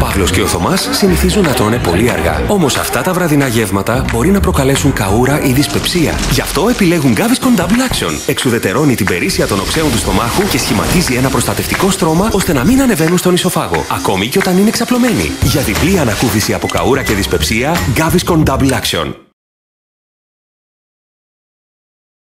Παύλος και ο Θωμάς συνηθίζουν να τρώνε πολύ αργά. Όμως αυτά τα βραδινά γεύματα μπορεί να προκαλέσουν καούρα ή δυσπεψία. Γι' αυτό επιλέγουν Gaviscon Double Action. Εξουδετερώνει την περίσσια των οξέων του στομάχου και σχηματίζει ένα προστατευτικό στρώμα ώστε να μην ανεβαίνουν στον ισοφάγο. Ακόμη και όταν είναι ξαπλωμένοι. Για διπλή ανακούφιση από καούρα και δυσπεψία, Gaviscon Double Action.